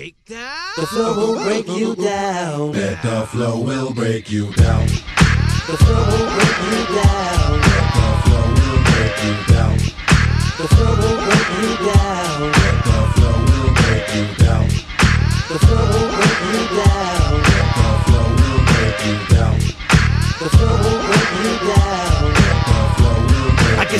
breakdown. The flow will break you down. Bet the flow will break you down. The flow will break you down. Bet the flow will break you down. The flow will break you down. Bet the flow will break you down. The flow will break you down. Bet the flow will break you down. The flow will break you down.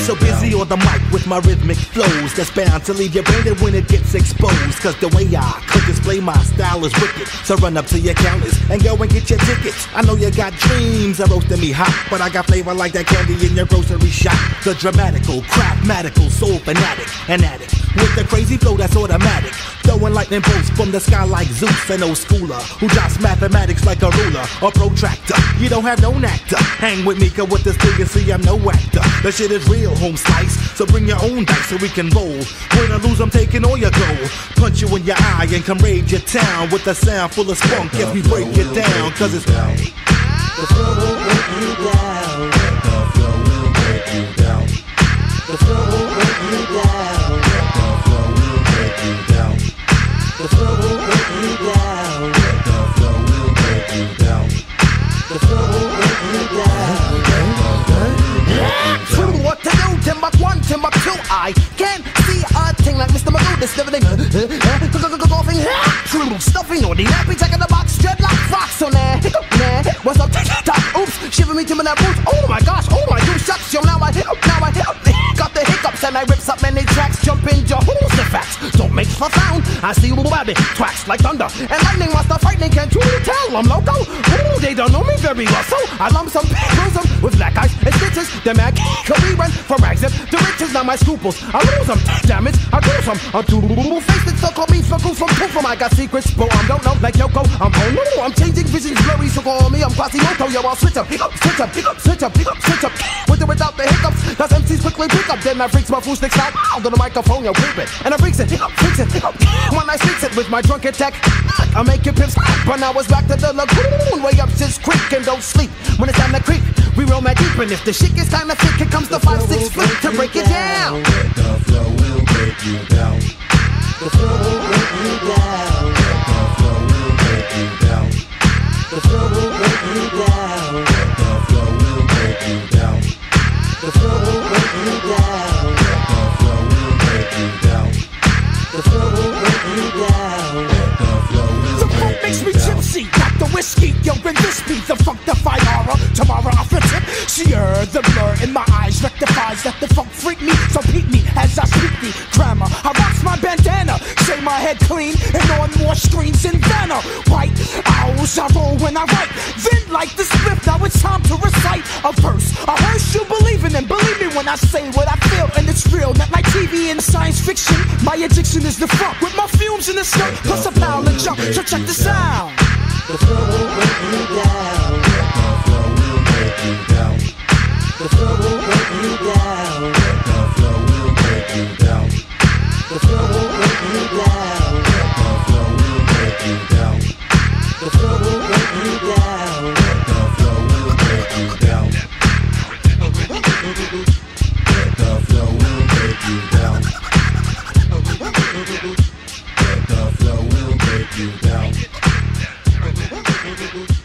So busy on the mic with my rhythmic flows that's bound to leave you branded when it gets exposed. Cause the way I could display my style is wicked. So run up to your counters and go and get your tickets. I know you got dreams of roasting me hot, but I got flavor like that candy in your grocery shop. The dramatical, craftmatical, soul fanatic, an addict with the crazy flow that's automatic. Throwing lightning bolts from the sky like Zeus, an old schooler who drops mathematics like a ruler or protractor. You don't have no nectar. Hang with me, cause with this thing you see, I'm no actor. The shit is real, home slice. So bring your own dice so we can roll. Win or lose, I'm taking all your gold. Punch you in your eye and come raid your town with a sound full of spunk as we break it down. Cause it's down. The flow will break you down. The flow will break you down. The flow I can see a thing like Mr. Magoo, this living golfing. True, stuffing or the nappy, taking the box, dreadlock fox on there. What's up? Top, oops, shiver me to my boots. Oh my gosh, I see you rabbit tracks like thunder and lightning. The frightening? Can't you tell I'm loco? Ooh, they don't know me very well, so I lump some, bruise 'em with black eyes and stitches. The mag can run for rags if the riches not my scruples. I lose them, damn it, I lose them. I'm too face it, so call me Fuckle from Poofum. I got secrets, but I don't know, like Yoko. I'm oh no, I'm changing visions blurry, so call me, I'm Quasimodo. Yo, I'll switch up, switch up, switch up, pick up, switch up, pick up, switch up. With or without the hiccups, cause MCs quickly pick up. Then I freaks my fool sticks out out of the microphone, yo, creep it. And I freaks it, freaks it, when I speaks it with my drunk attack. I make it pimps, but now it's back to the lagoon. Way up this creek and don't sleep when it's time to creep. We roll my deep, and if the shit gets kinda thick, here comes the five six flip to break it down. The flow will break you down. The flow this beat, the defy aura. Tomorrow I flip it. Sheer the blur in my eyes rectifies that the funk freak me. So peep me as I speak the grammar. I rocks my bandana, shave my head clean, and on more screens than Vanna. White owls, I roll when I write. Then like the script, now it's time to recite a verse. I heard you believe in, and believe me when I say what I feel, and it's real. Not like TV and science fiction. My addiction is the funk with my fumes in the snow, plus a pound of junk. So check the sound. The flow will break you down. Down.